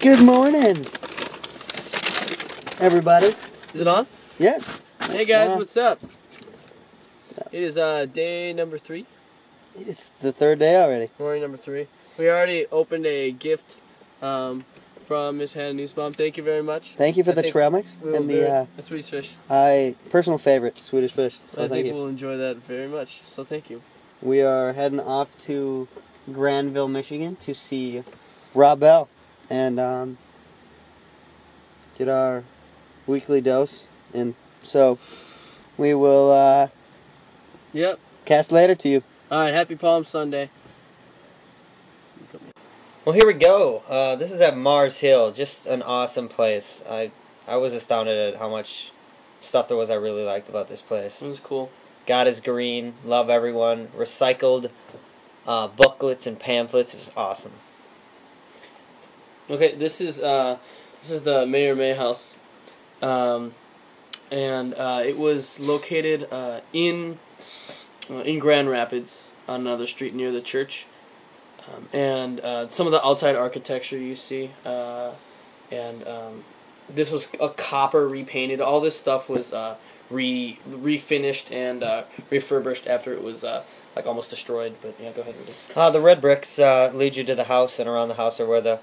Good morning, everybody. Is it on? Yes, Hey guys, Yeah. what's up? It is uh, day number three, it's the third day already. morning number three. We already opened a gift um, from Miss Hannah Nussbaum. Thank you very much. Thank you for I the trail mix and the uh, a Swedish fish. I personal favorite Swedish fish. So I think you. we'll enjoy that very much. So thank you. We are heading off to Grandville, Michigan, to see Rob Bell and um, get our weekly dose. And so we will uh, Yep. cast later to you. All right. Happy Palm Sunday. Well, here we go. Uh, this is at Mars Hill. Just an awesome place. I I was astounded at how much stuff there was I really liked about this place. It was cool. God is green. Love everyone. Recycled uh, booklets and pamphlets. It was awesome. Okay, this is uh, this is the Meyer May House, um, and uh, it was located uh, in uh, in Grand Rapids on another street near the church, um, and uh, some of the outside architecture you see, uh, and um, this was a copper repainted. All this stuff was re refinished and refurbished after it was like almost destroyed. But yeah, go ahead. Uh, the red bricks lead you to the house, and around the house are where the.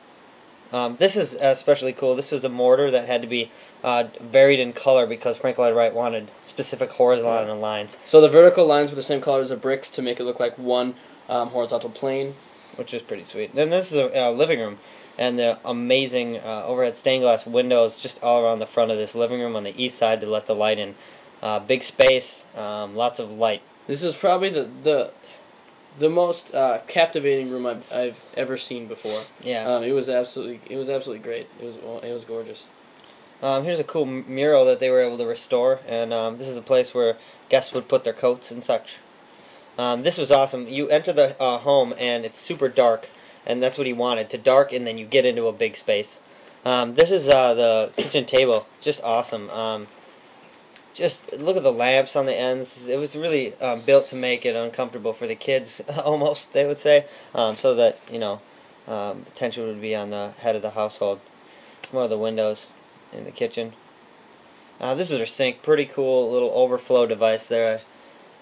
Um, this is especially cool. This was a mortar that had to be uh, varied in color because Frank Lloyd Wright wanted specific horizontal lines, So the vertical lines were the same color as the bricks to make it look like one um, horizontal plane. which is pretty sweet. Then this is a, a living room, and the amazing uh, overhead stained glass windows just all around the front of this living room on the east side to let the light in. Uh, big space, um, lots of light. This is probably the the, the most uh, captivating room I've, I've ever seen before. Yeah. Um, it was absolutely it was absolutely great. It was it was gorgeous. Um, here's a cool mural that they were able to restore, and um, this is a place where guests would put their coats and such. Um, this was awesome. You enter the uh, home, and it's super dark, and that's what he wanted to dark, and then you get into a big space. Um, this is uh, the kitchen table, just awesome. Just look at the lamps on the ends. It was really um, built to make it uncomfortable for the kids, almost they would say, um, so that you know um, attention would be on the head of the household. More of the windows in the kitchen. Uh, this is our sink. Pretty cool little overflow device there.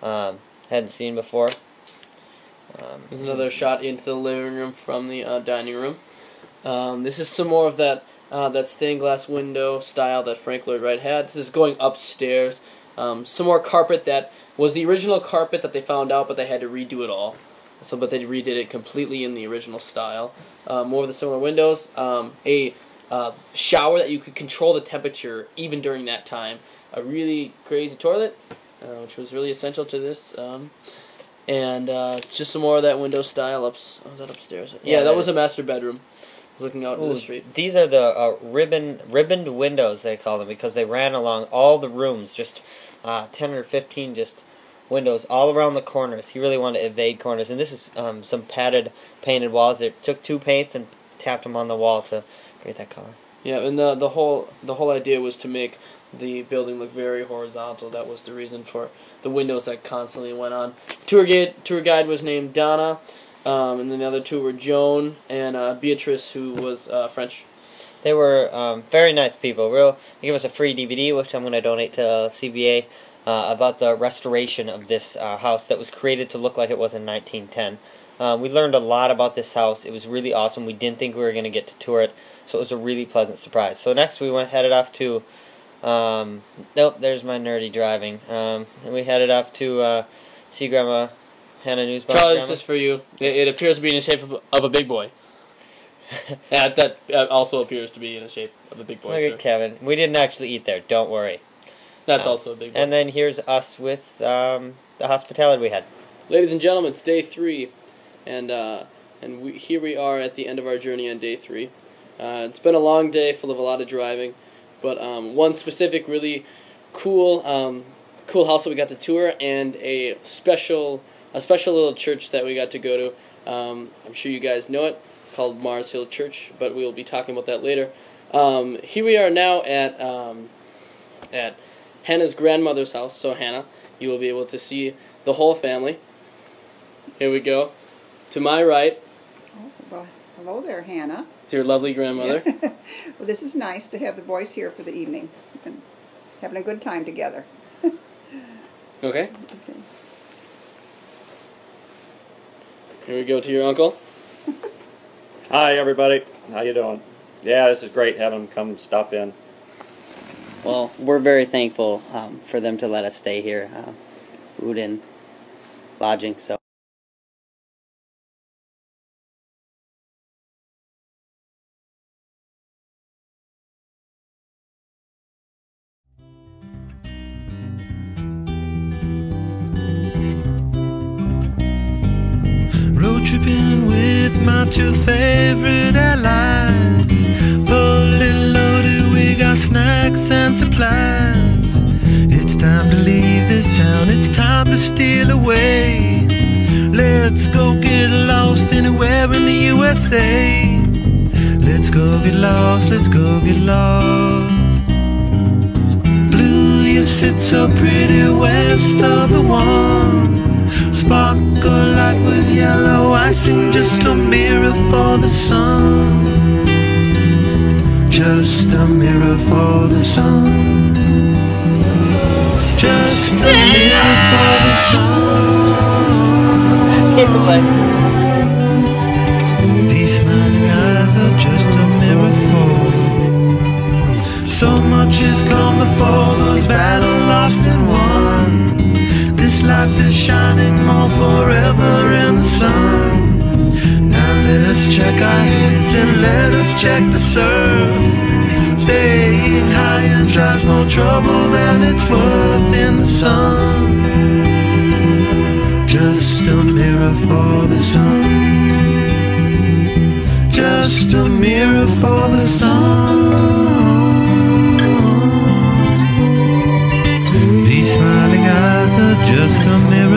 I um, hadn't seen before. Um, another shot into the living room from the uh, dining room. Um, this is some more of that uh, that stained glass window style that Frank Lloyd Wright had. This is going upstairs. Um, some more carpet that was the original carpet that they found out, but they had to redo it all. So, but they redid it completely in the original style. Uh, more of the similar windows. Um, a uh, shower that you could control the temperature even during that time. A really crazy toilet, uh, which was really essential to this. Um, and uh, just some more of that window style. Ups, was that upstairs? Yeah, Yeah, that was a master bedroom. Looking out into the street. These are the uh, ribbon ribboned windows they call them because they ran along all the rooms, just uh, ten or fifteen just windows all around the corners. He really wanted to evade corners, and this is um, some padded painted walls. They took two paints and tapped them on the wall to create that color. Yeah, and the the whole the whole idea was to make the building look very horizontal. That was the reason for the windows that constantly went on. Tour guide tour guide was named Donna, um, and then the other two were Joan and uh, Beatrice, who was uh, French. They were um, very nice people. Real, they gave us a free DVD, which I'm going to donate to uh, CBA, about the restoration of this uh, house that was created to look like it was in 1910. Uh, we learned a lot about this house. It was really awesome. We didn't think we were going to get to tour it, so it was a really pleasant surprise. So next we went headed off to. Um, nope, there's my nerdy driving. Um, and we headed off to uh, see Grandma Hannah Nussbaum. Charlie, this is for you. It, it appears to be in the shape of, of a big boy. that uh, also appears to be in the shape of a big boy. Look Sir. at Kevin. We didn't actually eat there. Don't worry. That's Uh, also a big boy. And then here's us with um, the hospitality we had. Ladies and gentlemen, it's day three, and uh, and we, here we are at the end of our journey on day three. Uh, it's been a long day, full of a lot of driving, but um, one specific, really cool, um, cool house that we got to tour, and a special, a special little church that we got to go to. Um, I'm sure you guys know it, called Mars Hill Church, but we will be talking about that later. Um, here we are now at um, at Hannah's grandmother's house. So Hannah, you will be able to see the whole family. Here we go. To my right, Oh, well, hello there, Hannah. It's your lovely grandmother. well, this is nice to have the boys here for the evening and having a good time together. Okay. Here we go to your uncle. Hi, everybody. How you doing? Yeah, this is great having them come stop in. Well, we're very thankful um, for them to let us stay here, uh, food and lodging. So. Two favorite allies. Fully loaded, we got snacks and supplies. It's time to leave this town, it's time to steal away. Let's go get lost anywhere in the USA. Let's go get lost, let's go get lost. Blue, you sit so pretty west of the one. Sparkle like with yellow icing, just a mirror for the sun. Just a mirror for the sun. Just a mirror for the sun. check the surf. Staying high and drives more trouble than it's worth in the sun. Just a mirror for the sun. Just a mirror for the sun. These smiling eyes are just a mirror.